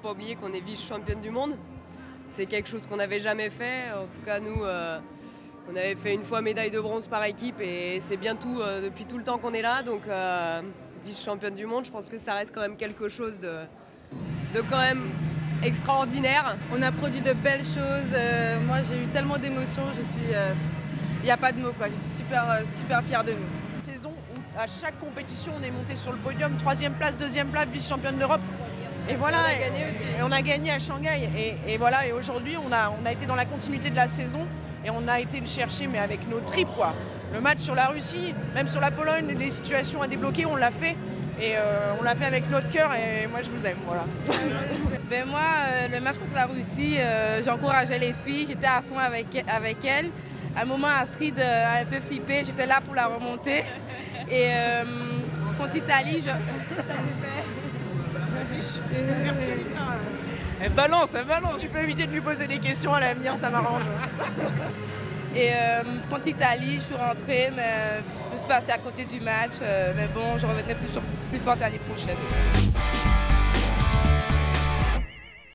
pas oublier qu'on est vice-championne du monde. C'est quelque chose qu'on n'avait jamais fait. En tout cas, nous, euh, on avait fait une fois médaille de bronze par équipe et c'est bien tout euh, depuis tout le temps qu'on est là. Donc, euh, vice-championne du monde, je pense que ça reste quand même quelque chose de, de quand même extraordinaire. On a produit de belles choses. Euh, moi, j'ai eu tellement d'émotions. Je suis. Il n'y a pas de mots, quoi. Je suis super, super fière de nous. saison où à chaque compétition on est monté sur le podium, troisième place, deuxième place, vice-championne d'Europe. Et voilà, On a gagné aussi. et on a gagné à Shanghai. Et, et voilà, et aujourd'hui on a, on a été dans la continuité de la saison et on a été le chercher, mais avec nos tripes quoi. Le match sur la Russie, même sur la Pologne, les situations à débloquer, on l'a fait. Et euh, on l'a fait avec notre cœur et moi je vous aime, voilà. Ben moi, euh, le match contre la Russie, euh, j'encourageais les filles, j'étais à fond avec, avec elles. À un moment, Astrid a un peu flippé, j'étais là pour la remonter. Et contre l'Italie, je... Elle balance, elle balance. Si tu peux éviter de lui poser des questions à l'avenir, ça m'arrange. Et euh, contre l'Italie, je suis rentrée, mais je suis passée à côté du match. euh, mais bon, je revenais plus, sur- plus forte l'année prochaine.